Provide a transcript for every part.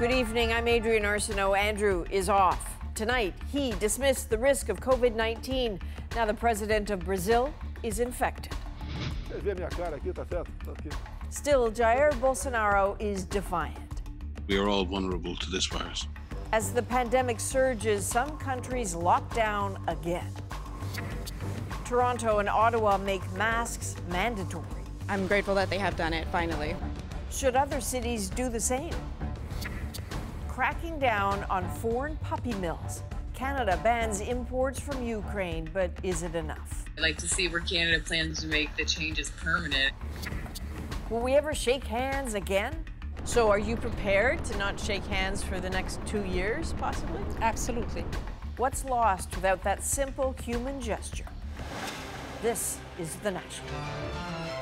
Good evening. I'm Adrienne Arsenault. Andrew is off. Tonight, he dismissed the risk of COVID 19. Now, the president of Brazil is infected. Still, Jair Bolsonaro is defiant. We are all vulnerable to this virus. As the pandemic surges, some countries lock down again. Toronto and Ottawa make masks mandatory. I'm grateful that they have done it finally. Should other cities do the same? Cracking down on foreign puppy mills. Canada bans imports from Ukraine, but is it enough? I'd like to see where Canada plans to make the changes permanent. Will we ever shake hands again? So, are you prepared to not shake hands for the next two years, possibly? Absolutely. What's lost without that simple human gesture? This is The National.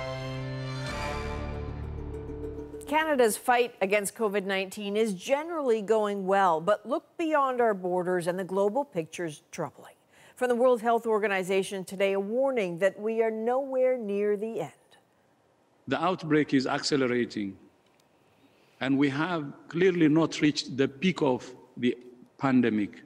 Canada's fight against COVID 19 is generally going well, but look beyond our borders and the global picture's troubling. From the World Health Organization today, a warning that we are nowhere near the end. The outbreak is accelerating, and we have clearly not reached the peak of the pandemic.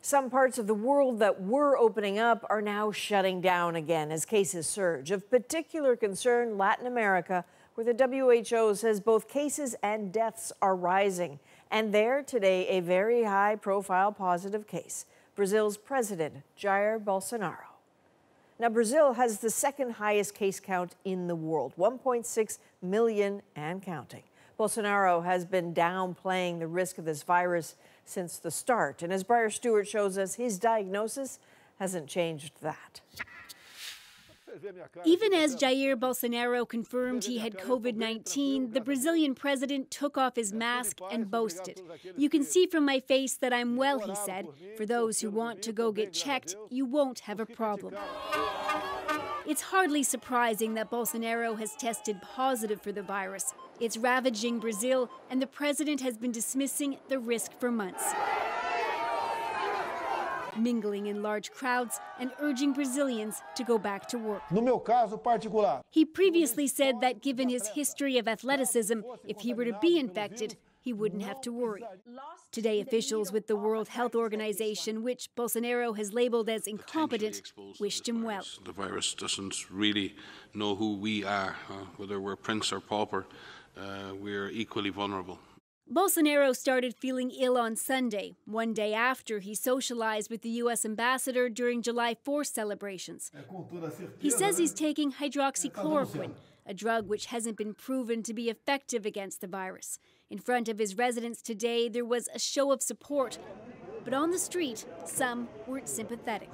Some parts of the world that were opening up are now shutting down again as cases surge. Of particular concern, Latin America where the WHO says both cases and deaths are rising. And there today, a very high profile positive case Brazil's president, Jair Bolsonaro. Now, Brazil has the second highest case count in the world 1.6 million and counting. Bolsonaro has been downplaying the risk of this virus since the start. And as Briar Stewart shows us, his diagnosis hasn't changed that. Even as Jair Bolsonaro confirmed he had COVID 19, the Brazilian president took off his mask and boasted. You can see from my face that I'm well, he said. For those who want to go get checked, you won't have a problem. It's hardly surprising that Bolsonaro has tested positive for the virus. It's ravaging Brazil, and the president has been dismissing the risk for months mingling in large crowds and urging Brazilians to go back to work. No meu caso particular. He previously said that given his history of athleticism, if he were to be infected, he wouldn't have to worry. Today, officials with the World Health Organization, which Bolsonaro has labeled as incompetent, wished him well. The virus doesn't really know who we are, uh, whether we're prince or pauper. Uh, we're equally vulnerable. Bolsonaro started feeling ill on Sunday, one day after he socialized with the U.S. ambassador during July 4th celebrations. He says he's taking hydroxychloroquine, a drug which hasn't been proven to be effective against the virus. In front of his residence today, there was a show of support. But on the street, some weren't sympathetic.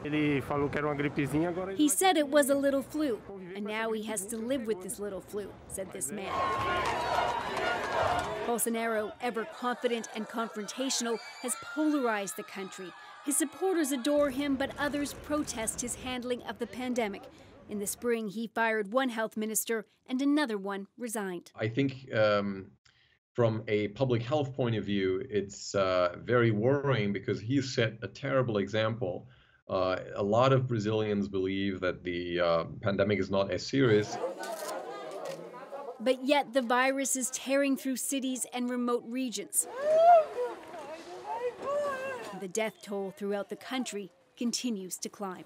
He said it was a little flu, and now he has to live with this little flu, said this man. Bolsonaro, ever confident and confrontational, has polarized the country. His supporters adore him, but others protest his handling of the pandemic. In the spring, he fired one health minister and another one resigned. I think um, from a public health point of view, it's uh, very worrying because he set a terrible example. Uh, a lot of Brazilians believe that the uh, pandemic is not as serious. But yet the virus is tearing through cities and remote regions. The death toll throughout the country continues to climb.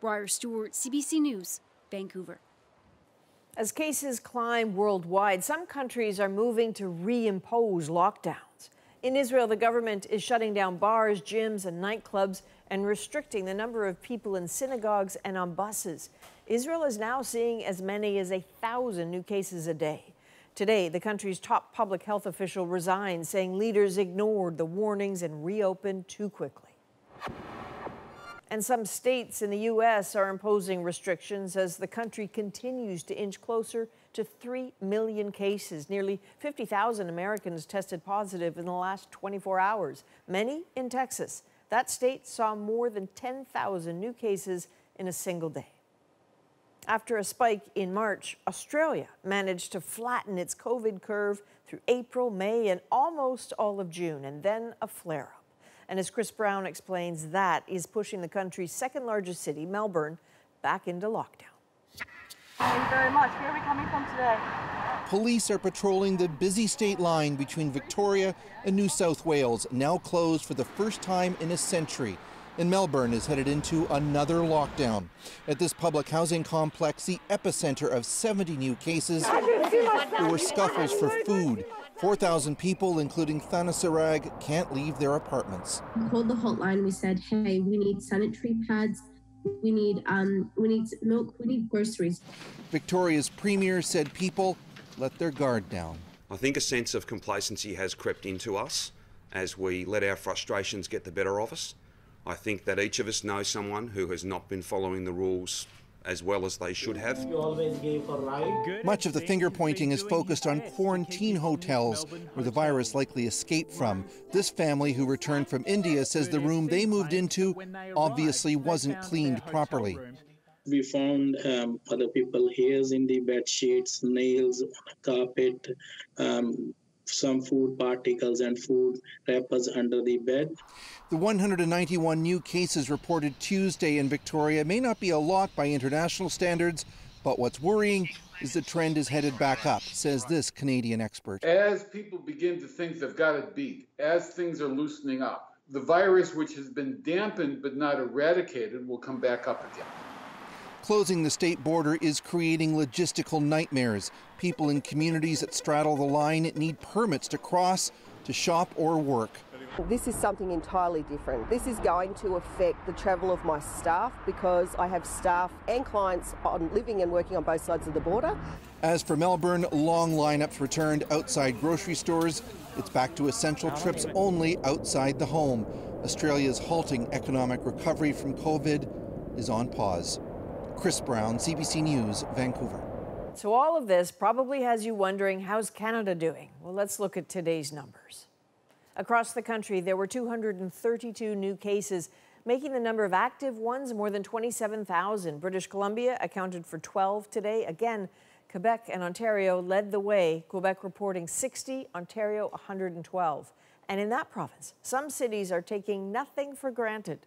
Briar Stewart, CBC News, Vancouver. As cases climb worldwide, some countries are moving to reimpose lockdowns. In Israel, the government is shutting down bars, gyms, and nightclubs and restricting the number of people in synagogues and on buses. Israel is now seeing as many as a thousand new cases a day. Today, the country's top public health official resigned, saying leaders ignored the warnings and reopened too quickly. And some states in the U.S. are imposing restrictions as the country continues to inch closer to 3 million cases. Nearly 50,000 Americans tested positive in the last 24 hours, many in Texas. That state saw more than 10,000 new cases in a single day. After a spike in March, Australia managed to flatten its COVID curve through April, May, and almost all of June, and then a flare up. And as Chris Brown explains, that is pushing the country's second largest city, Melbourne, back into lockdown. Thank you very much. Where are we coming from today? Police are patrolling the busy state line between Victoria and New South Wales, now closed for the first time in a century. And Melbourne is headed into another lockdown. At this public housing complex, the epicenter of 70 new cases, there were scuffles for food. 4,000 people, including Thanasarag, can't leave their apartments. We called the hotline. We said, hey, we need sanitary pads. We need, um, we need milk. We need groceries. Victoria's premier said people let their guard down. I think a sense of complacency has crept into us as we let our frustrations get the better of us. I think that each of us knows someone who has not been following the rules as well as they should have. Much of the finger pointing is focused on quarantine hotels where the virus likely escaped from. This family who returned from India says the room they moved into obviously wasn't cleaned properly. We found um, other people hairs in the bed sheets, nails on the carpet, um, some food particles and food wrappers under the bed. The 191 new cases reported Tuesday in Victoria may not be a lot by international standards, but what's worrying is the trend is headed back up, says this Canadian expert. As people begin to think they've got it beat, as things are loosening up, the virus, which has been dampened but not eradicated, will come back up again. Closing the state border is creating logistical nightmares. People in communities that straddle the line need permits to cross, to shop, or work. This is something entirely different. This is going to affect the travel of my staff because I have staff and clients on living and working on both sides of the border. As for Melbourne, long lineups returned outside grocery stores. It's back to essential trips only outside the home. Australia's halting economic recovery from COVID is on pause. Chris Brown, CBC News, Vancouver. So, all of this probably has you wondering how's Canada doing? Well, let's look at today's numbers. Across the country, there were 232 new cases, making the number of active ones more than 27,000. British Columbia accounted for 12 today. Again, Quebec and Ontario led the way, Quebec reporting 60, Ontario 112. And in that province, some cities are taking nothing for granted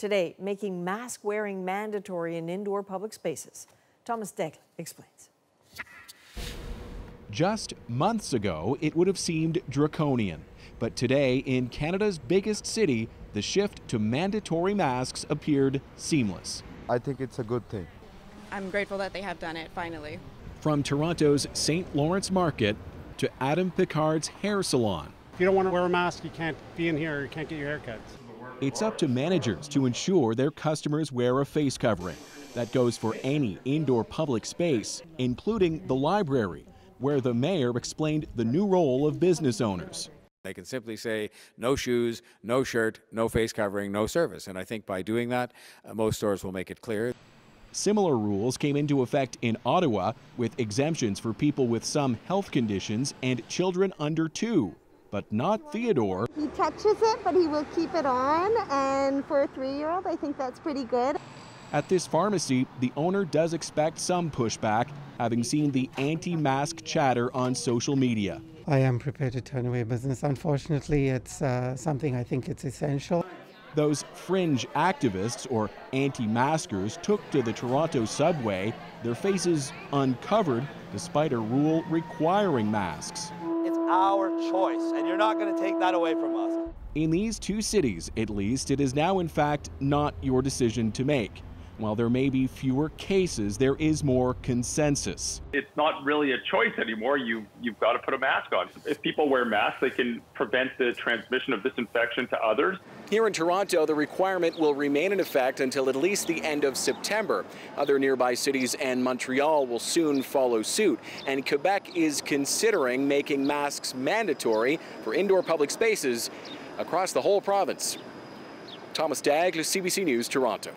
today, making mask wearing mandatory in indoor public spaces. Thomas Daigle explains. Just months ago, it would have seemed draconian. But today, in Canada's biggest city, the shift to mandatory masks appeared seamless. I think it's a good thing. I'm grateful that they have done it finally. From Toronto's St. Lawrence Market to Adam Picard's hair salon. If you don't want to wear a mask, you can't be in here, you can't get your haircuts. It's up to managers to ensure their customers wear a face covering. That goes for any indoor public space, including the library, where the mayor explained the new role of business owners. They can simply say no shoes, no shirt, no face covering, no service. And I think by doing that, uh, most stores will make it clear. Similar rules came into effect in Ottawa with exemptions for people with some health conditions and children under two, but not Theodore. He touches it, but he will keep it on. And for a three year old, I think that's pretty good. At this pharmacy, the owner does expect some pushback, having seen the anti mask chatter on social media. I am prepared to turn away business. Unfortunately, it's uh, something I think it's essential. Those fringe activists or anti maskers took to the Toronto subway, their faces uncovered despite a rule requiring masks. Our choice, and you're not going to take that away from us. In these two cities, at least, it is now, in fact, not your decision to make. While there may be fewer cases, there is more consensus. It's not really a choice anymore. You, you've got to put a mask on. If people wear masks, they can prevent the transmission of this infection to others. Here in Toronto, the requirement will remain in effect until at least the end of September. Other nearby cities and Montreal will soon follow suit. And Quebec is considering making masks mandatory for indoor public spaces across the whole province. Thomas Daigle, CBC News, Toronto.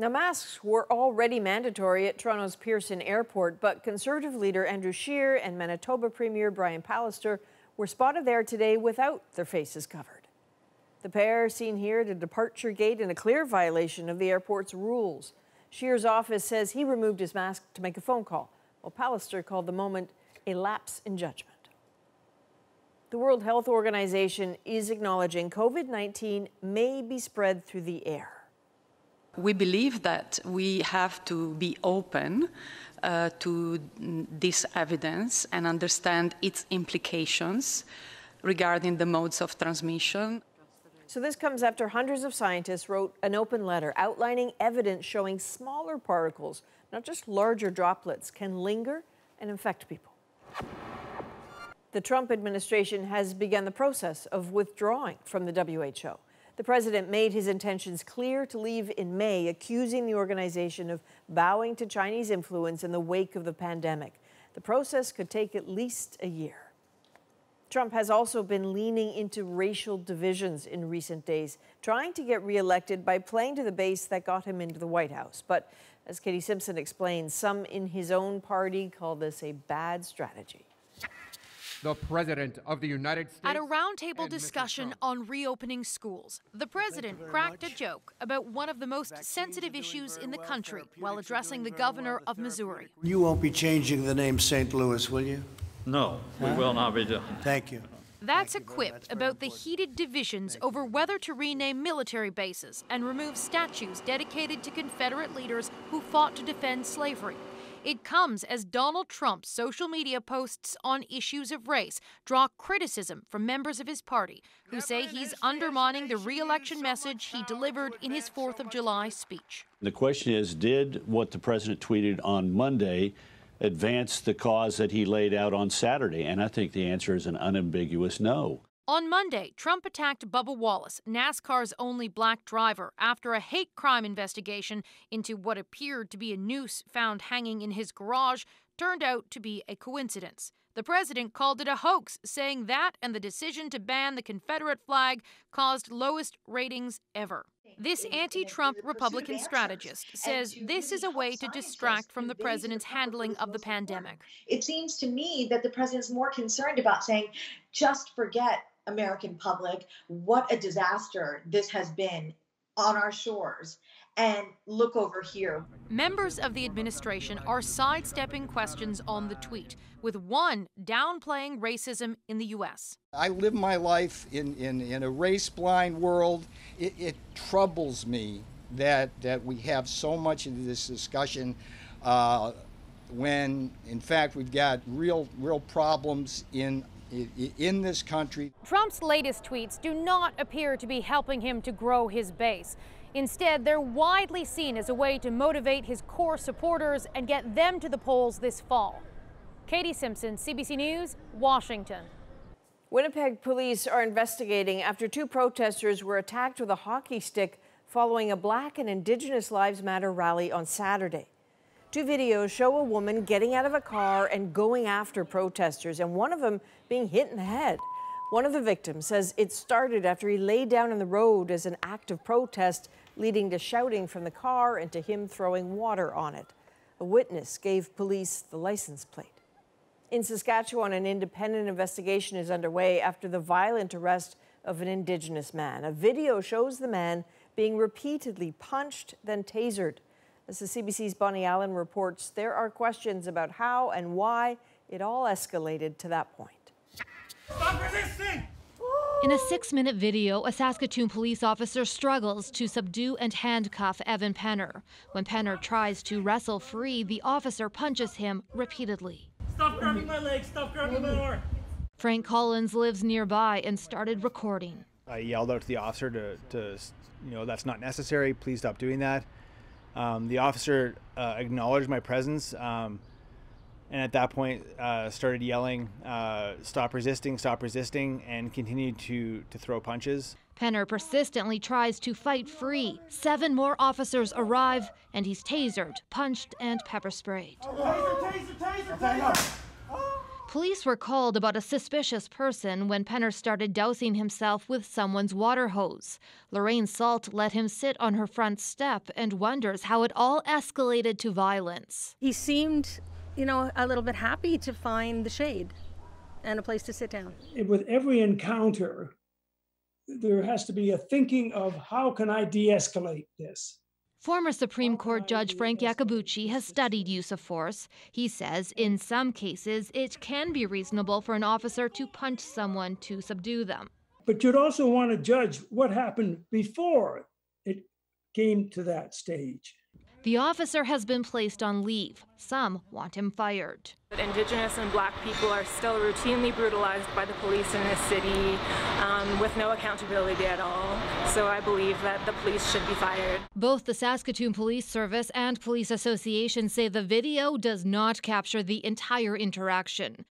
Now, masks were already mandatory at Toronto's Pearson Airport, but Conservative leader Andrew Scheer and Manitoba Premier Brian Pallister were spotted there today without their faces covered. The pair seen here at a departure gate in a clear violation of the airport's rules. Scheer's office says he removed his mask to make a phone call, while Pallister called the moment a lapse in judgment. The World Health Organization is acknowledging COVID 19 may be spread through the air. We believe that we have to be open uh, to this evidence and understand its implications regarding the modes of transmission. So, this comes after hundreds of scientists wrote an open letter outlining evidence showing smaller particles, not just larger droplets, can linger and infect people. The Trump administration has begun the process of withdrawing from the WHO. The president made his intentions clear to leave in May, accusing the organization of bowing to Chinese influence in the wake of the pandemic. The process could take at least a year. Trump has also been leaning into racial divisions in recent days, trying to get reelected by playing to the base that got him into the White House. But as Katie Simpson explains, some in his own party call this a bad strategy. The President of the United States. At a roundtable discussion on reopening schools, the President cracked much. a joke about one of the most sensitive issues in the country while addressing the governor of Missouri. You won't be changing the name St. Louis, will you? No, we will not be doing. Thank you. That's a quip about the heated divisions over whether to rename military bases and remove statues dedicated to Confederate leaders who fought to defend slavery. It comes as Donald Trump's social media posts on issues of race draw criticism from members of his party who say he's undermining the reelection message he delivered in his 4th of July speech. The question is Did what the president tweeted on Monday advance the cause that he laid out on Saturday? And I think the answer is an unambiguous no. On Monday, Trump attacked Bubba Wallace, NASCAR's only black driver, after a hate crime investigation into what appeared to be a noose found hanging in his garage turned out to be a coincidence. The president called it a hoax, saying that and the decision to ban the Confederate flag caused lowest ratings ever. This anti Trump Republican strategist says this is a way to distract from the president's handling of the pandemic. It seems to me that the president's more concerned about saying, just forget American public what a disaster this has been on our shores and look over here. Members of the administration are sidestepping questions on the tweet, with one downplaying racism in the U.S. I live my life in, in, in a race blind world. It, it, troubles me that, that we have so much of this discussion uh, when, in fact, we've got real, real problems in in this country. Trump's latest tweets do not appear to be helping him to grow his base. Instead, they're widely seen as a way to motivate his core supporters and get them to the polls this fall. Katie Simpson, CBC News, Washington. Winnipeg police are investigating after two protesters were attacked with a hockey stick following a Black and Indigenous Lives Matter rally on Saturday. Two videos show a woman getting out of a car and going after protesters, and one of them being hit in the head. One of the victims says it started after he lay down in the road as an act of protest, leading to shouting from the car and to him throwing water on it. A witness gave police the license plate. In Saskatchewan, an independent investigation is underway after the violent arrest of an Indigenous man. A video shows the man being repeatedly punched, then tasered. As the CBC's Bonnie Allen reports, there are questions about how and why it all escalated to that point. Stop resisting! In a six minute video, a Saskatoon police officer struggles to subdue and handcuff Evan Penner. When Penner tries to wrestle free, the officer punches him repeatedly. Stop grabbing my leg! Stop grabbing my arm! Frank Collins lives nearby and started recording. I yelled out to the officer to, to you know, that's not necessary. Please stop doing that. Um, the officer uh, acknowledged my presence, um, and at that point uh, started yelling, uh, "Stop resisting! Stop resisting!" and continued to to throw punches. Penner persistently tries to fight free. Seven more officers arrive, and he's tasered, punched, and pepper sprayed. Taser, taser, taser, taser. Police were called about a suspicious person when Penner started dousing himself with someone's water hose. Lorraine Salt let him sit on her front step and wonders how it all escalated to violence. He seemed, you know, a little bit happy to find the shade and a place to sit down. With every encounter, there has to be a thinking of how can I de escalate this? Former Supreme Court Judge Frank Iacobucci has studied use of force. He says in some cases it can be reasonable for an officer to punch someone to subdue them. But you'd also want to judge what happened before it came to that stage. The officer has been placed on leave. Some want him fired. Indigenous and black people are still routinely brutalized by the police in this city um, with no accountability at all. So I believe that the police should be fired. Both the Saskatoon Police Service and Police Association say the video does not capture the entire interaction.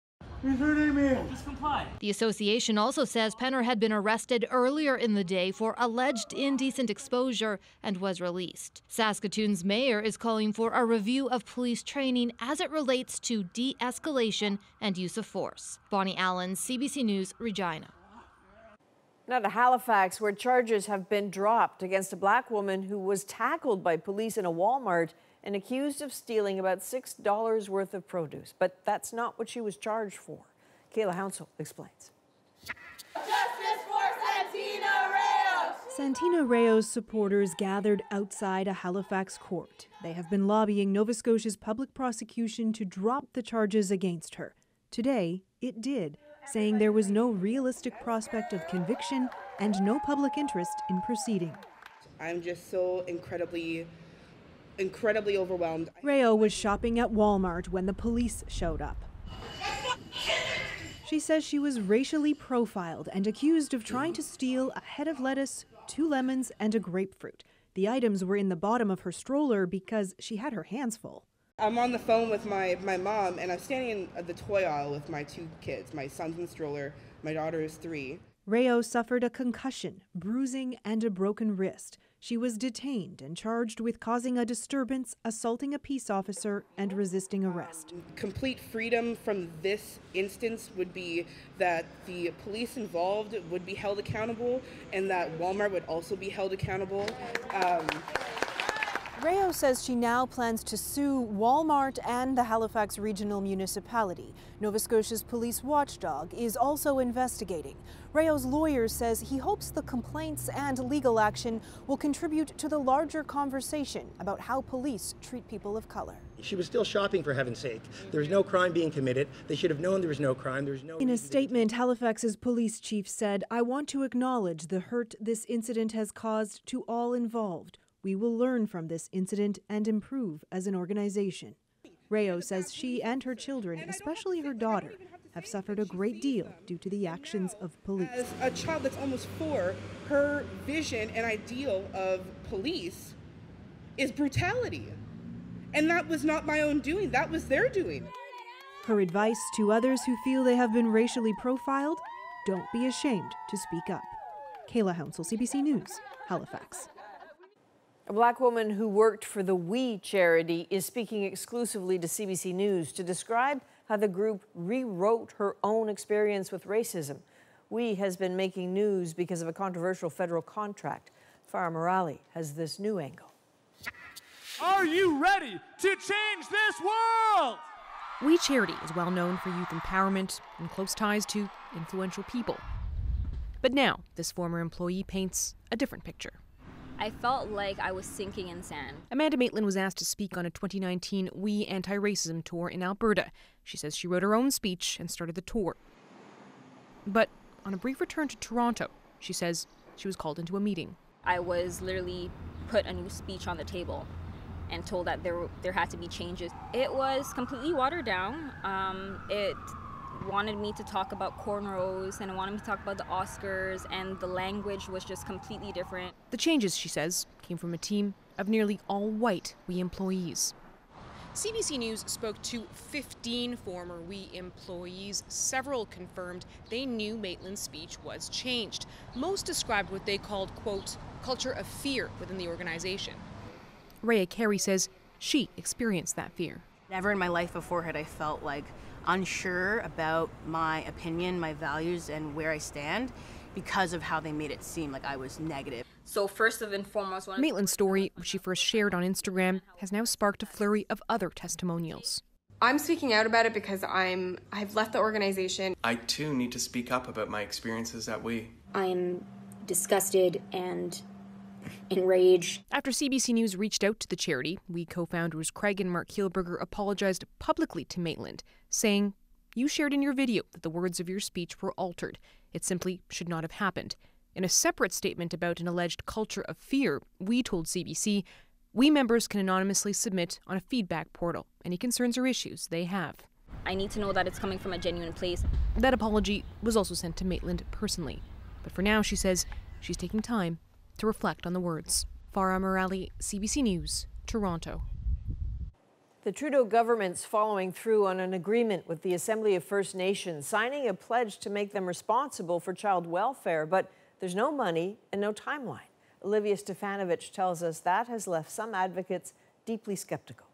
He's hurting me. Just comply. The association also says Penner had been arrested earlier in the day for alleged indecent exposure and was released. Saskatoon's mayor is calling for a review of police training as it relates to de escalation and use of force. Bonnie Allen, CBC News, Regina. Now to Halifax, where charges have been dropped against a black woman who was tackled by police in a Walmart and accused of stealing about $6 worth of produce. But that's not what she was charged for. Kayla Hounsell explains. Justice for Santina Reyes! Reyes supporters gathered outside a Halifax court. They have been lobbying Nova Scotia's public prosecution to drop the charges against her. Today, it did, saying there was no realistic prospect of conviction and no public interest in proceeding. I'm just so incredibly incredibly overwhelmed. Rao was shopping at Walmart when the police showed up. She says she was racially profiled and accused of trying to steal a head of lettuce, two lemons, and a grapefruit. The items were in the bottom of her stroller because she had her hands full. I'm on the phone with my, my mom, and I'm standing in uh, the toy aisle with my two kids. My son's in the stroller, my daughter is three. Rao suffered a concussion, bruising, and a broken wrist. She was detained and charged with causing a disturbance, assaulting a peace officer, and resisting arrest. Complete freedom from this instance would be that the police involved would be held accountable and that Walmart would also be held accountable. Um, Rao says she now plans to sue Walmart and the Halifax Regional Municipality. Nova Scotia's police watchdog is also investigating. Rao's lawyer says he hopes the complaints and legal action will contribute to the larger conversation about how police treat people of color. She was still shopping, for heaven's sake. There was no crime being committed. They should have known there was no crime. There's no. In a statement, Halifax's police chief said, I want to acknowledge the hurt this incident has caused to all involved. We will learn from this incident and improve as an organization. Rao says she and her children, especially her daughter, have suffered a great deal due to the actions of police. As a child that's almost four, her vision and ideal of police is brutality. And that was not my own doing, that was their doing. Her advice to others who feel they have been racially profiled don't be ashamed to speak up. Kayla Hounsell, CBC News, Halifax. A black woman who worked for the We charity is speaking exclusively to CBC News to describe how the group rewrote her own experience with racism. We has been making news because of a controversial federal contract. Farrah Merali has this new angle. Are you ready to change this world? We Charity is well known for youth empowerment and close ties to influential people. But now, this former employee paints a different picture. I felt like I was sinking in sand. Amanda Maitland was asked to speak on a 2019 We Anti Racism tour in Alberta. She says she wrote her own speech and started the tour. But on a brief return to Toronto, she says she was called into a meeting. I was literally put a new speech on the table and told that there there had to be changes. It was completely watered down. Um, it wanted me to talk about cornrows and it wanted me to talk about the Oscars, and the language was just completely different. The changes, she says, came from a team of nearly all white We employees. CBC News spoke to 15 former We employees. Several confirmed they knew Maitland's speech was changed. Most described what they called, quote, culture of fear within the organization. Rhea Carey says she experienced that fear. Never in my life before had I felt like unsure about my opinion, my values, and where I stand because of how they made it seem like I was negative. So first of and foremost, Maitland's story, which she first shared on Instagram, has now sparked a flurry of other testimonials. I'm speaking out about it because I'm I've left the organization. I too need to speak up about my experiences at We. I'm disgusted and enraged. After CBC News reached out to the charity, We co founders Craig and Mark Kielburger apologized publicly to Maitland, saying, You shared in your video that the words of your speech were altered. It simply should not have happened. In a separate statement about an alleged culture of fear, we told CBC we members can anonymously submit on a feedback portal any concerns or issues they have. I need to know that it's coming from a genuine place. That apology was also sent to Maitland personally. But for now, she says she's taking time to reflect on the words. Farrah Merali, CBC News, Toronto. The Trudeau government's following through on an agreement with the Assembly of First Nations, signing a pledge to make them responsible for child welfare, but there's no money and no timeline. Olivia Stefanovich tells us that has left some advocates deeply skeptical.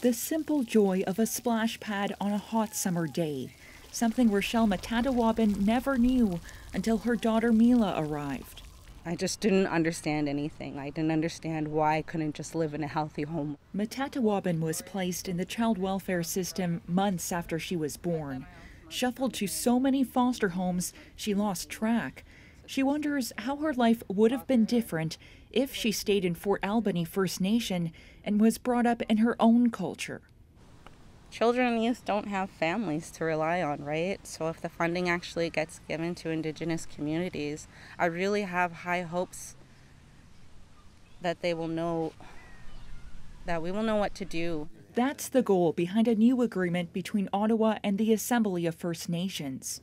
The simple joy of a splash pad on a hot summer day, something Rochelle Metatawabin never knew until her daughter Mila arrived. I just didn't understand anything. I didn't understand why I couldn't just live in a healthy home. Metatawabin was placed in the child welfare system months after she was born. Shuffled to so many foster homes, she lost track. She wonders how her life would have been different if she stayed in Fort Albany First Nation and was brought up in her own culture. Children and youth don't have families to rely on, right? So if the funding actually gets given to Indigenous communities, I really have high hopes that they will know, that we will know what to do. That's the goal behind a new agreement between Ottawa and the Assembly of First Nations.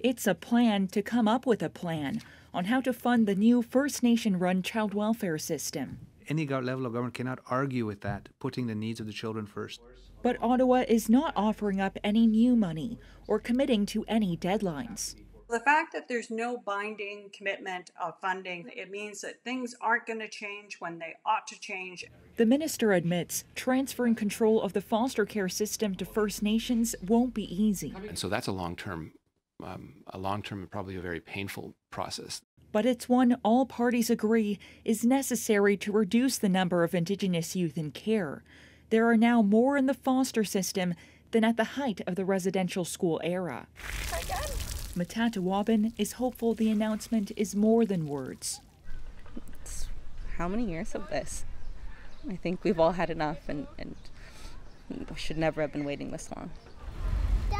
It's a plan to come up with a plan on how to fund the new First Nation run child welfare system. Any level of government cannot argue with that, putting the needs of the children first. But Ottawa is not offering up any new money or committing to any deadlines. The fact that there's no binding commitment of funding, it means that things aren't going to change when they ought to change. The minister admits transferring control of the foster care system to First Nations won't be easy. And so that's a long term um, a long term and probably a very painful process. But it's one all parties agree is necessary to reduce the number of Indigenous youth in care. There are now more in the foster system than at the height of the residential school era. Metatawabin is hopeful the announcement is more than words. It's how many years of this? I think we've all had enough and, and we should never have been waiting this long.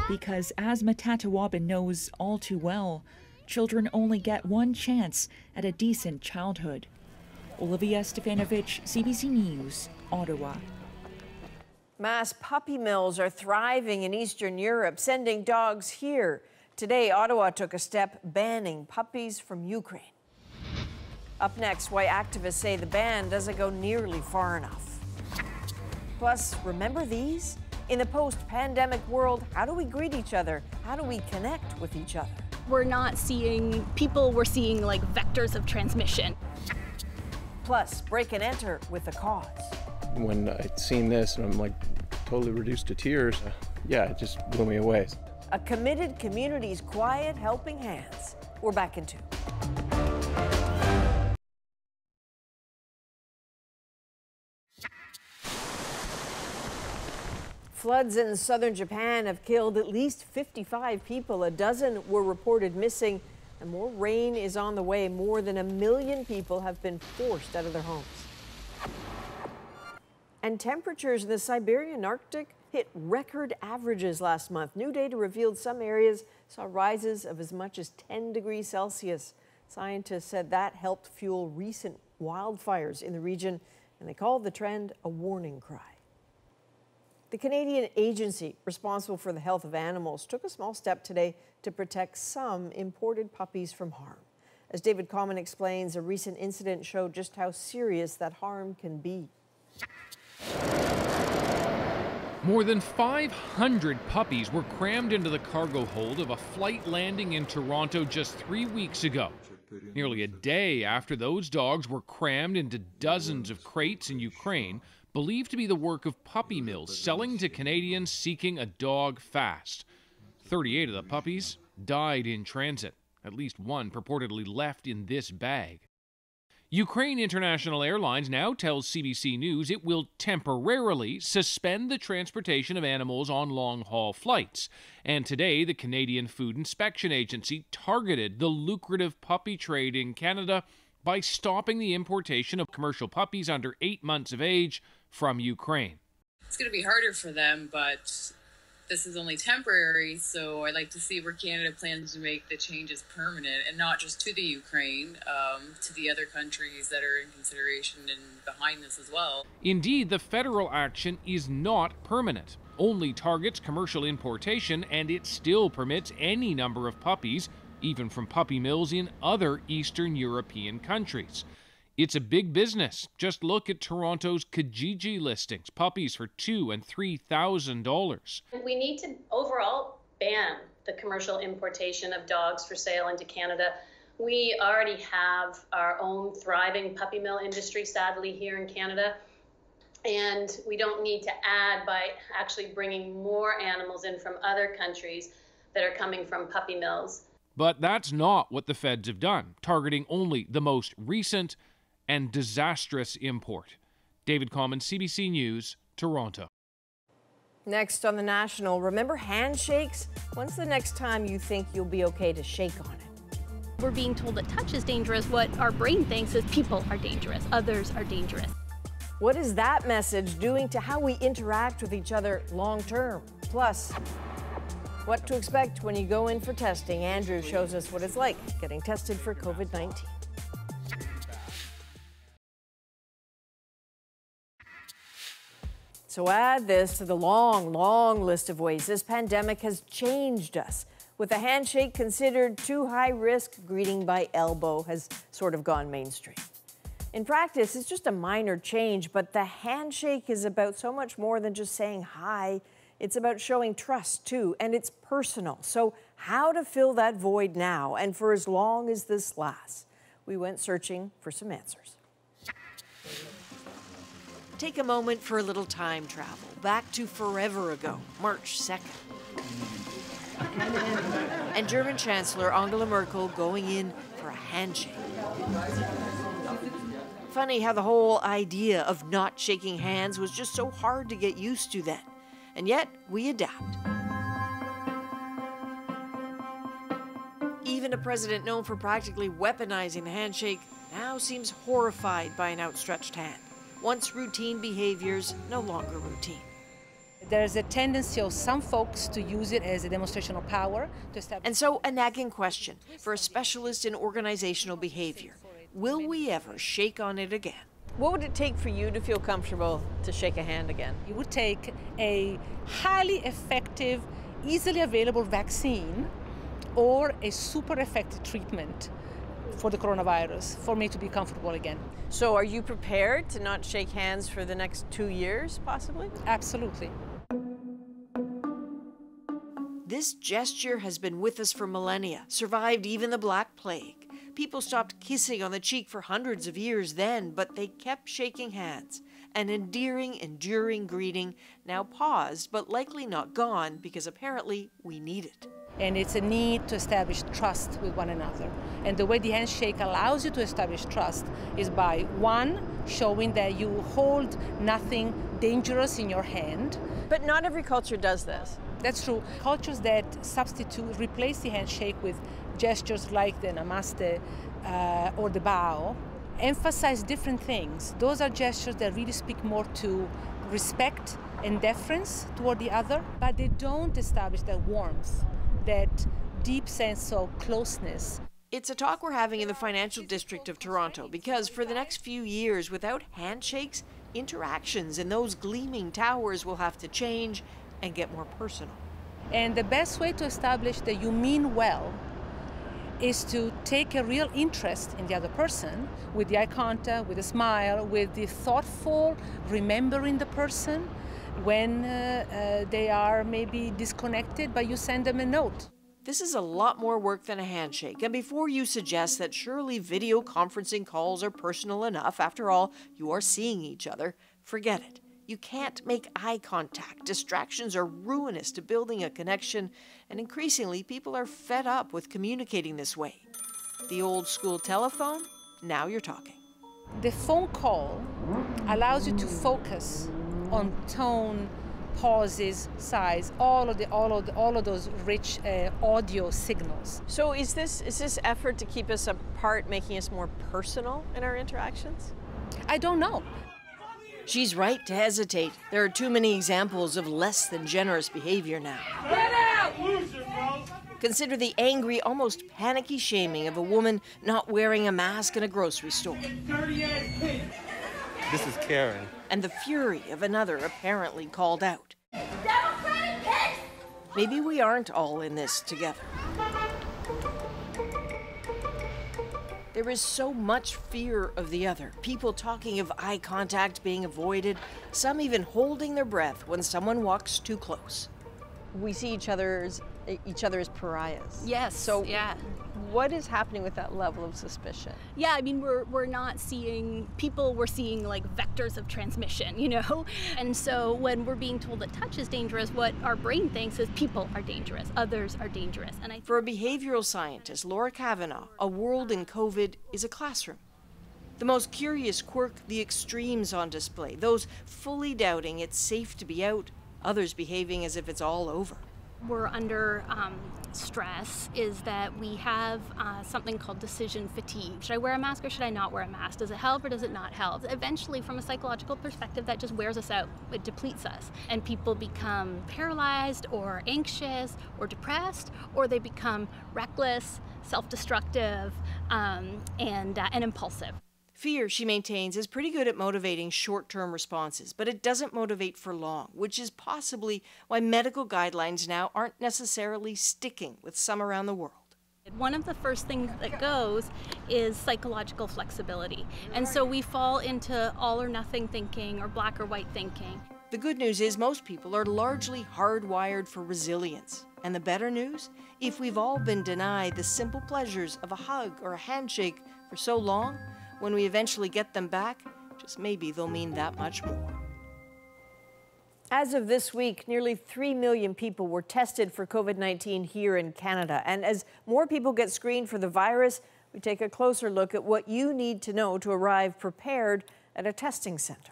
Because as Metatawabin knows all too well, children only get one chance at a decent childhood. Olivia Stefanovich, CBC News, Ottawa. Mass puppy mills are thriving in Eastern Europe, sending dogs here. Today, Ottawa took a step banning puppies from Ukraine. Up next, why activists say the ban doesn't go nearly far enough. Plus, remember these? In the post pandemic world, how do we greet each other? How do we connect with each other? We're not seeing people, we're seeing like vectors of transmission. Plus, break and enter with the cause. When I'd seen this and I'm like totally reduced to tears, uh, yeah, it just blew me away. A committed community's quiet helping hands. We're back in two. Floods in southern Japan have killed at least 55 people. A dozen were reported missing, and more rain is on the way. More than a million people have been forced out of their homes. And temperatures in the Siberian Arctic hit record averages last month. New data revealed some areas saw rises of as much as 10 degrees Celsius. Scientists said that helped fuel recent wildfires in the region, and they called the trend a warning cry. The Canadian agency responsible for the health of animals took a small step today to protect some imported puppies from harm. As David Common explains, a recent incident showed just how serious that harm can be. More than 500 puppies were crammed into the cargo hold of a flight landing in Toronto just three weeks ago. Nearly a day after those dogs were crammed into dozens of crates in Ukraine, believed to be the work of puppy mills selling to Canadians seeking a dog fast. 38 of the puppies died in transit. At least one purportedly left in this bag. Ukraine International Airlines now tells CBC News it will temporarily suspend the transportation of animals on long haul flights. And today, the Canadian Food Inspection Agency targeted the lucrative puppy trade in Canada by stopping the importation of commercial puppies under eight months of age from Ukraine. It's going to be harder for them, but this is only temporary, so I'd like to see where Canada plans to make the changes permanent and not just to the Ukraine, um, to the other countries that are in consideration and behind this as well. Indeed, the federal action is not permanent, only targets commercial importation, and it still permits any number of puppies, even from puppy mills in other Eastern European countries. It's a big business. Just look at Toronto's Kijiji listings, puppies for two and three thousand dollars. We need to overall ban the commercial importation of dogs for sale into Canada. We already have our own thriving puppy mill industry, sadly, here in Canada. And we don't need to add by actually bringing more animals in from other countries that are coming from puppy mills. But that's not what the feds have done, targeting only the most recent and disastrous import. David Common, CBC News, Toronto. Next on the National, remember handshakes? When's the next time you think you'll be okay to shake on it? We're being told that touch is dangerous. What our brain thinks is people are dangerous, others are dangerous. What is that message doing to how we interact with each other long term? Plus, what to expect when you go in for testing. Andrew shows us what it's like getting tested for COVID 19. So add this to the long, long list of ways this pandemic has changed us. With a handshake considered too high risk, greeting by elbow has sort of gone mainstream. In practice, it's just a minor change, but the handshake is about so much more than just saying hi. It's about showing trust too, and it's personal. So, how to fill that void now and for as long as this lasts? We went searching for some answers take a moment for a little time travel back to forever ago, March 2nd. and German Chancellor Angela Merkel going in for a handshake. Funny how the whole idea of not shaking hands was just so hard to get used to then. And yet, we adapt. Even a president known for practically weaponizing the handshake now seems horrified by an outstretched hand. Once routine behaviors, no longer routine. There's a tendency of some folks to use it as a demonstration of power. and so, a nagging question for a specialist in organizational behavior Will we ever shake on it again? What would it take for you to feel comfortable to shake a hand again? It would take a highly effective, easily available vaccine or a super effective treatment for the coronavirus for me to be comfortable again. So, are you prepared to not shake hands for the next two years, possibly? Absolutely. This gesture has been with us for millennia, survived even the Black Plague. People stopped kissing on the cheek for hundreds of years then, but they kept shaking hands. An endearing, enduring greeting, now paused, but likely not gone because apparently we need it and it's a need to establish trust with one another. And the way the handshake allows you to establish trust is by one, showing that you hold nothing dangerous in your hand. But not every culture does this. That's true. Cultures that substitute, replace the handshake with gestures like the namaste uh, or the bow emphasize different things. Those are gestures that really speak more to respect and deference toward the other, but they don't establish that warmth that deep sense of closeness. It's a talk we're having in the financial district of Toronto because for the next few years, without handshakes, interactions in those gleaming towers will have to change and get more personal. And the best way to establish that you mean well is to take a real interest in the other person with the eye contact, with a smile, with the thoughtful remembering the person when uh, uh, they are maybe disconnected, but you send them a note. This is a lot more work than a handshake. And before you suggest that surely video conferencing calls are personal enough, after all, you are seeing each other, forget it. You can't make eye contact. Distractions are ruinous to building a connection, and increasingly, people are fed up with communicating this way. The old school telephone, now you're talking. The phone call allows you to focus on tone, pauses, size, all of the all of the, all of those rich uh, audio signals. So is this is this effort to keep us apart making us more personal in our interactions? I don't know. She's right to hesitate. There are too many examples of less than generous behavior now. Get out! Loser, bro! Consider the angry, almost panicky shaming of a woman not wearing a mask in a grocery store. This is Karen. And the fury of another apparently called out. Maybe we aren't all in this together. There is so much fear of the other. People talking of eye contact being avoided, some even holding their breath when someone walks too close. We see each other's each other as pariahs. Yes. So yeah. What is happening with that level of suspicion? Yeah, I mean we're we're not seeing people we're seeing like vectors of transmission, you know? And so when we're being told that touch is dangerous, what our brain thinks is people are dangerous, others are dangerous. And I For a behavioral scientist, Laura Kavanagh, a world in COVID is a classroom. The most curious quirk, the extremes on display, those fully doubting it's safe to be out, others behaving as if it's all over we're under um, stress is that we have uh, something called decision fatigue. Should I wear a mask or should I not wear a mask? Does it help or does it not help? Eventually, from a psychological perspective, that just wears us out. It depletes us. And people become paralyzed or anxious or depressed, or they become reckless, self destructive, um, and, uh, and impulsive. Fear, she maintains, is pretty good at motivating short term responses, but it doesn't motivate for long, which is possibly why medical guidelines now aren't necessarily sticking with some around the world. One of the first things that goes is psychological flexibility. And so we fall into all or nothing thinking or black or white thinking. The good news is most people are largely hardwired for resilience. And the better news? If we've all been denied the simple pleasures of a hug or a handshake for so long, when we eventually get them back, just maybe they'll mean that much more. As of this week, nearly 3 million people were tested for COVID 19 here in Canada. And as more people get screened for the virus, we take a closer look at what you need to know to arrive prepared at a testing center.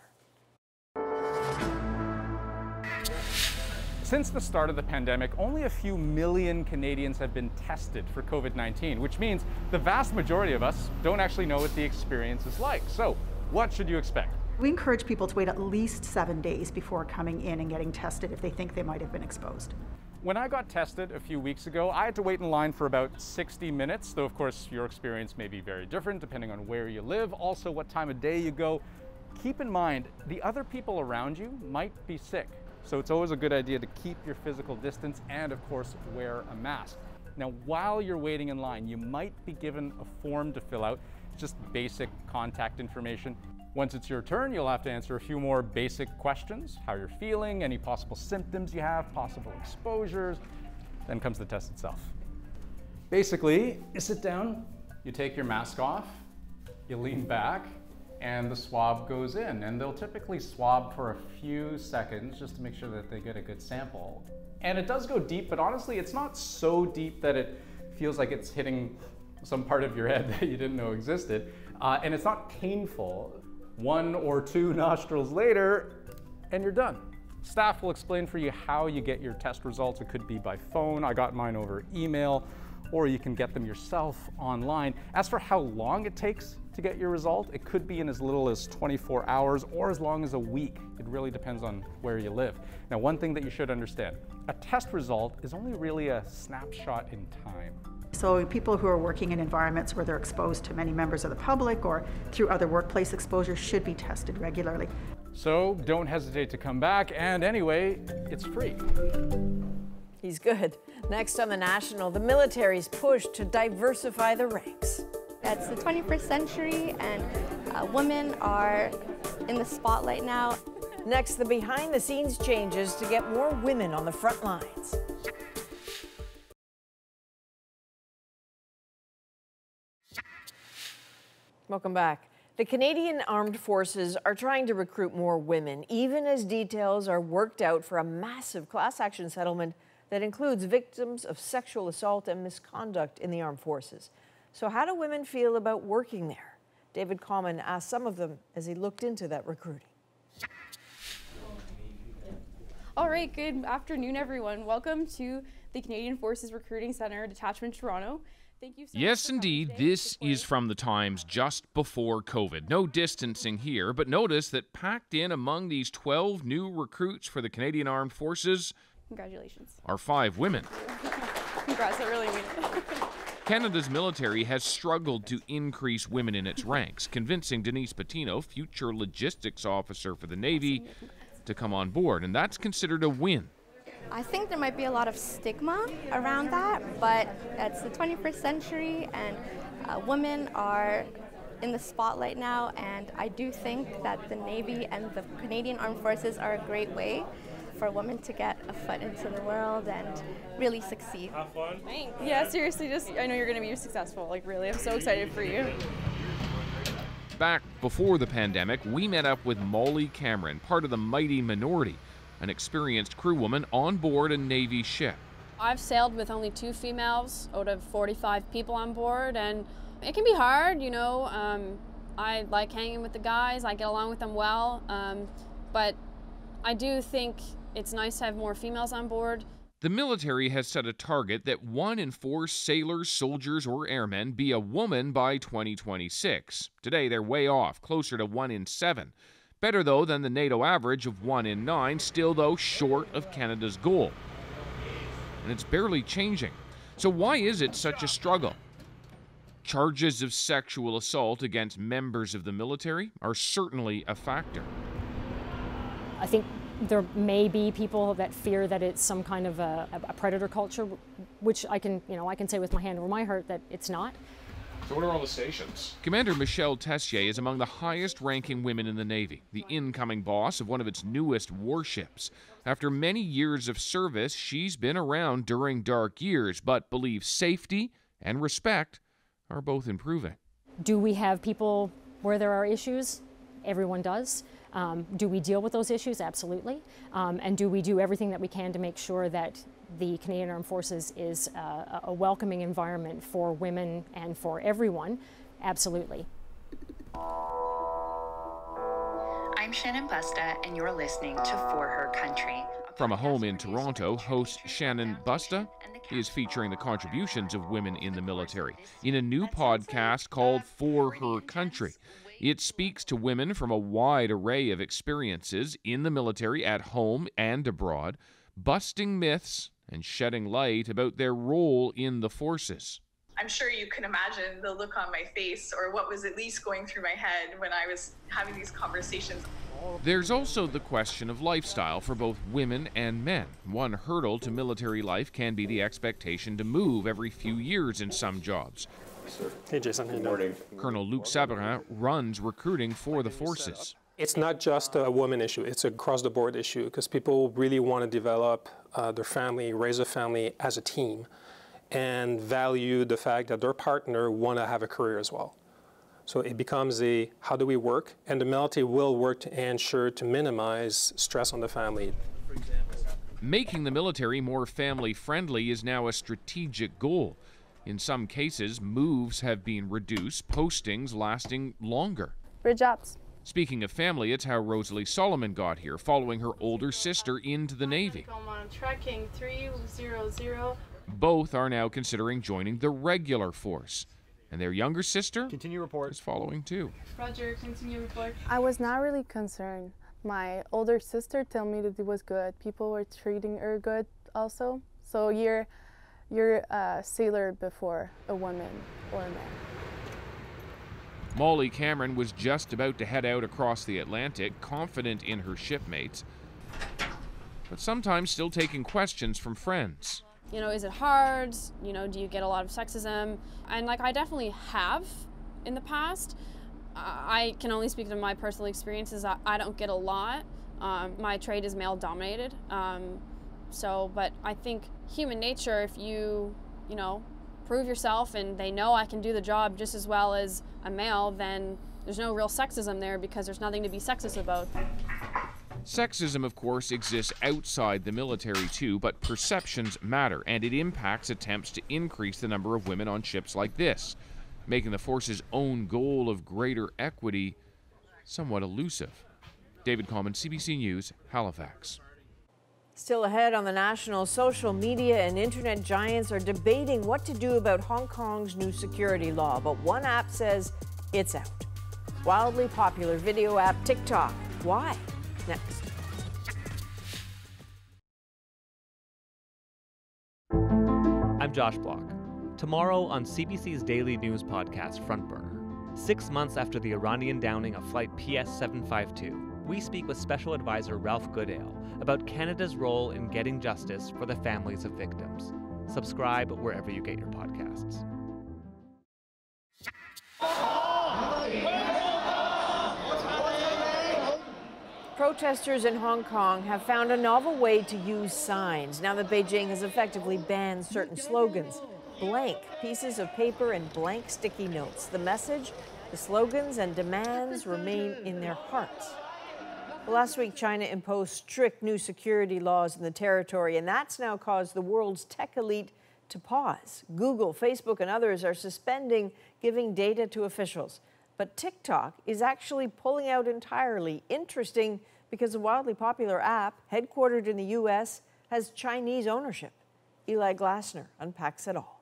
Since the start of the pandemic, only a few million Canadians have been tested for COVID 19, which means the vast majority of us don't actually know what the experience is like. So, what should you expect? We encourage people to wait at least seven days before coming in and getting tested if they think they might have been exposed. When I got tested a few weeks ago, I had to wait in line for about 60 minutes, though, of course, your experience may be very different depending on where you live, also what time of day you go. Keep in mind, the other people around you might be sick. So it's always a good idea to keep your physical distance and of course wear a mask. Now while you're waiting in line, you might be given a form to fill out, it's just basic contact information. Once it's your turn, you'll have to answer a few more basic questions, how you're feeling, any possible symptoms you have, possible exposures. Then comes the test itself. Basically, you sit down, you take your mask off, you lean back, and the swab goes in. And they'll typically swab for a few seconds just to make sure that they get a good sample. And it does go deep, but honestly, it's not so deep that it feels like it's hitting some part of your head that you didn't know existed. Uh, and it's not painful. One or two nostrils later, and you're done. Staff will explain for you how you get your test results. It could be by phone. I got mine over email, or you can get them yourself online. As for how long it takes to get your result. It could be in as little as 24 hours or as long as a week. It really depends on where you live. Now, one thing that you should understand, a test result is only really a snapshot in time. So people who are working in environments where they're exposed to many members of the public or through other workplace exposure should be tested regularly. So don't hesitate to come back. And anyway, it's free. He's good. Next on the National, the military's push to diversify the ranks. It's the 21st century, and uh, women are in the spotlight now. Next, the behind the scenes changes to get more women on the front lines. Welcome back. The Canadian Armed Forces are trying to recruit more women, even as details are worked out for a massive class action settlement that includes victims of sexual assault and misconduct in the armed forces. So, how do women feel about working there? David Common asked some of them as he looked into that recruiting. All right, good afternoon, everyone. Welcome to the Canadian Forces Recruiting Center, Detachment Toronto. Thank you so Yes, indeed, this is from the times just before COVID. No distancing here, but notice that packed in among these 12 new recruits for the Canadian Armed Forces Congratulations. are five women. Congrats, I really mean it. Canada's military has struggled to increase women in its ranks, convincing Denise Patino, future logistics officer for the Navy, to come on board, and that's considered a win. I think there might be a lot of stigma around that, but it's the 21st century and uh, women are in the spotlight now, and I do think that the Navy and the Canadian Armed Forces are a great way for a woman to get a foot into the world and really succeed. Have fun. Thanks. Yeah, seriously, just I know you're going to be successful. Like, really, I'm so excited for you. Back before the pandemic, we met up with Molly Cameron, part of the mighty minority, an experienced crewwoman on board a Navy ship. I've sailed with only two females out of 45 people on board, and it can be hard, you know. Um, I like hanging with the guys, I get along with them well, um, but I do think it's nice to have more females on board. The military has set a target that one in four sailors, soldiers, or airmen be a woman by 2026. Today, they're way off, closer to one in seven. Better, though, than the NATO average of one in nine, still, though, short of Canada's goal. And it's barely changing. So, why is it such a struggle? Charges of sexual assault against members of the military are certainly a factor. I think there may be people that fear that it's some kind of a, a predator culture, which I can, you know, I can say with my hand over my heart that it's not. So, what are all the stations? Commander Michelle Tessier is among the highest ranking women in the Navy, the incoming boss of one of its newest warships. After many years of service, she's been around during dark years, but believes safety and respect are both improving. Do we have people where there are issues? Everyone does. Um, do we deal with those issues? Absolutely. Um, and do we do everything that we can to make sure that the Canadian Armed Forces is uh, a welcoming environment for women and for everyone? Absolutely. I'm Shannon Busta, and you're listening to For Her Country. From a home in Toronto, host Shannon Busta is featuring the contributions of women in the military in a new podcast called For Her Country. It speaks to women from a wide array of experiences in the military, at home, and abroad, busting myths and shedding light about their role in the forces. I'm sure you can imagine the look on my face or what was at least going through my head when I was having these conversations. There's also the question of lifestyle for both women and men. One hurdle to military life can be the expectation to move every few years in some jobs. Hey, Jason. Good morning. Colonel Luc Sabourin runs recruiting for the forces. It's not just a woman issue, it's a cross the board issue because people really want to develop uh, their family, raise a family as a team, and value the fact that their partner want to have a career as well. So it becomes a how do we work? And the military will work to ensure to minimize stress on the family. Making the military more family friendly is now a strategic goal. In some cases, moves have been reduced, postings lasting longer. Bridge ups. Speaking of family, it's how Rosalie Solomon got here, following her older sister into the Navy. Come on, tracking 300. Both are now considering joining the regular force. And their younger sister continue report. is following too. Roger, continue report. I was not really concerned. My older sister told me that it was good. People were treating her good also. So you're you're a sailor before a woman or a man. Molly Cameron was just about to head out across the Atlantic, confident in her shipmates, but sometimes still taking questions from friends. You know, is it hard? You know, do you get a lot of sexism? And like, I definitely have in the past. I can only speak to my personal experiences. I, I don't get a lot. Um, my trade is male dominated. Um, so, but I think human nature, if you, you know, prove yourself and they know I can do the job just as well as a male, then there's no real sexism there because there's nothing to be sexist about. Sexism, of course, exists outside the military too, but perceptions matter, and it impacts attempts to increase the number of women on ships like this, making the force's own goal of greater equity somewhat elusive. David Common, CBC News, Halifax. Still ahead on the national, social media and internet giants are debating what to do about Hong Kong's new security law, but one app says it's out. Wildly popular video app TikTok. Why? Next. I'm Josh Block. Tomorrow on CBC's daily news podcast, Front Burner, six months after the Iranian downing of Flight PS 752, we speak with Special Advisor Ralph Goodale about Canada's role in getting justice for the families of victims. Subscribe wherever you get your podcasts. Protesters in Hong Kong have found a novel way to use signs now that Beijing has effectively banned certain slogans. Blank pieces of paper and blank sticky notes. The message, the slogans and demands remain in their hearts. Last week, China imposed strict new security laws in the territory, and that's now caused the world's tech elite to pause. Google, Facebook, and others are suspending giving data to officials. But TikTok is actually pulling out entirely. Interesting because the wildly popular app, headquartered in the U.S., has Chinese ownership. Eli Glasner unpacks it all.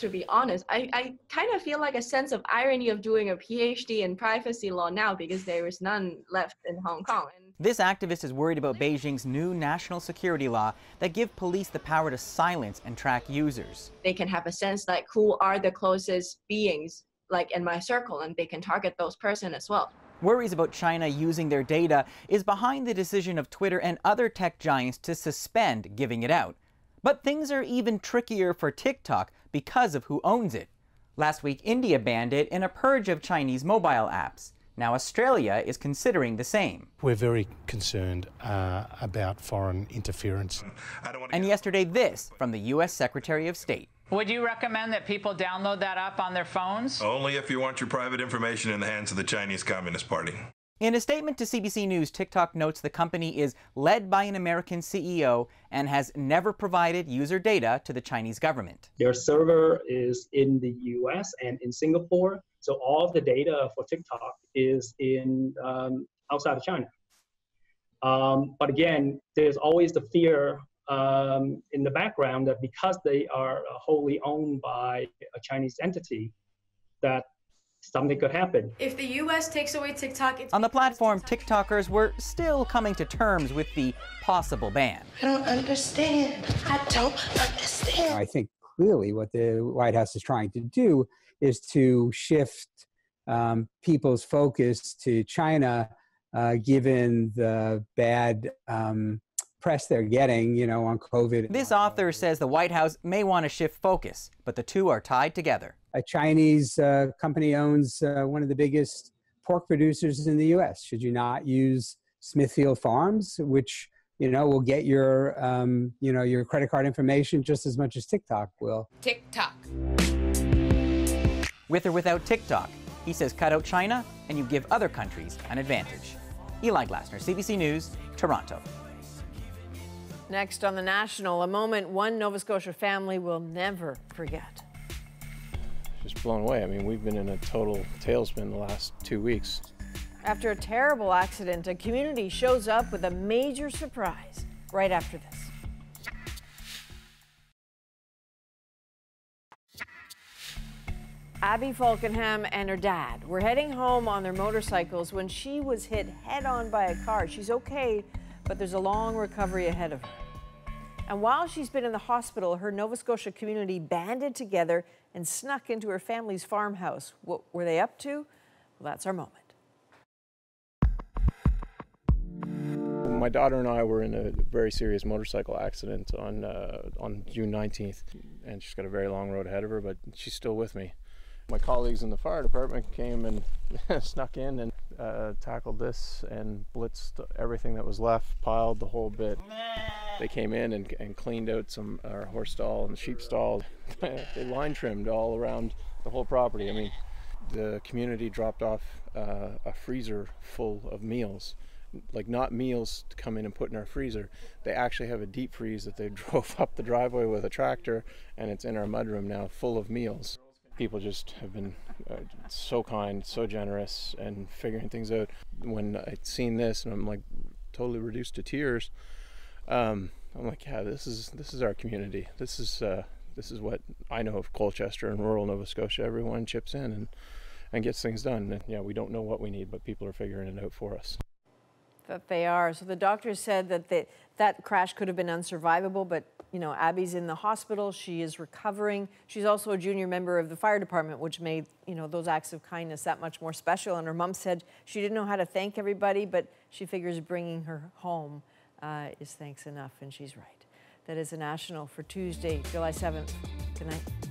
To be honest, I, I kind of feel like a sense of irony of doing a PhD in privacy law now because there is none left in Hong Kong. This activist is worried about Beijing's new national security law that give police the power to silence and track users. They can have a sense like who are the closest beings like in my circle and they can target those person as well. Worries about China using their data is behind the decision of Twitter and other tech giants to suspend giving it out. But things are even trickier for TikTok because of who owns it. Last week, India banned it in a purge of Chinese mobile apps. Now, Australia is considering the same. We're very concerned uh, about foreign interference. And yesterday, this from the U.S. Secretary of State. Would you recommend that people download that app on their phones? Only if you want your private information in the hands of the Chinese Communist Party. In a statement to CBC News, TikTok notes the company is led by an American CEO and has never provided user data to the Chinese government. Their server is in the US and in Singapore, so all of the data for TikTok is in um, outside of China. Um, but again, there's always the fear um, in the background that because they are wholly owned by a Chinese entity, that something could happen. If the US takes away TikTok, on the platform, TikTokers were still coming to terms with the possible ban. I don't understand. I don't understand. I think clearly what the White House is trying to do is to shift um, people's focus to China, uh, given the bad. Um, press they're getting, you know, on COVID. This author says the White House may want to shift focus, but the two are tied together. A Chinese uh, company owns uh, one of the biggest pork producers in the U.S. Should you not use Smithfield Farms, which you know will get your um, you know your credit card information just as much as TikTok will? TikTok. With or without TikTok, he says cut out China and you give other countries an advantage. Eli Glasner, CBC News, Toronto. Next on the National, a moment one Nova Scotia family will never forget. Just blown away. I mean, we've been in a total tailspin the last two weeks. After a terrible accident, a community shows up with a major surprise right after this. Abby Falkenham and her dad were heading home on their motorcycles when she was hit head on by a car. She's okay, but there's a long recovery ahead of her. And while she's been in the hospital, her Nova Scotia community banded together and snuck into her family's farmhouse. What were they up to? Well, that's our moment. My daughter and I were in a very serious motorcycle accident on uh, on June 19th, and she's got a very long road ahead of her, but she's still with me. My colleagues in the fire department came and snuck in and uh, tackled this and blitzed everything that was left, piled the whole bit. They came in and, and cleaned out some our horse stall and sheep stall. they line trimmed all around the whole property. I mean, the community dropped off uh, a freezer full of meals like not meals to come in and put in our freezer. They actually have a deep freeze that they drove up the driveway with a tractor, and it's in our mudroom now, full of meals. People just have been uh, so kind, so generous, and figuring things out. When I'd seen this, and I'm like totally reduced to tears, Um, I'm like, yeah, this is this is our community. This is uh, this is what I know of Colchester and rural Nova Scotia. Everyone chips in and and gets things done. And yeah, we don't know what we need, but people are figuring it out for us. That they are. So the doctors said that they, that crash could have been unsurvivable, but you know, Abby's in the hospital. She is recovering. She's also a junior member of the fire department, which made you know those acts of kindness that much more special. And her mom said she didn't know how to thank everybody, but she figures bringing her home uh, is thanks enough, and she's right. That is a national for Tuesday, July 7th. Good night.